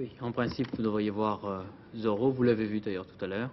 Oui, en principe, vous devriez voir euh, Zorro, vous l'avez vu d'ailleurs tout à l'heure.